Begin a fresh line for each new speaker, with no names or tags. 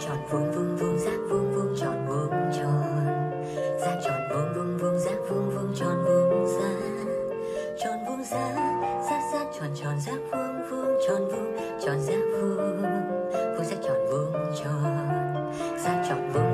tròn vuông vuông vuông giác vuông vuông, tròn vuông tròn. Giác tròn vuông vuông vuông giác vuông vuông, tròn vuông giác tròn vuông giác giác giác tròn tròn giác vuông vuông, tròn vuông, tròn giác vuông. Vuông giác tròn vuông, tròn. Giác tròn vuông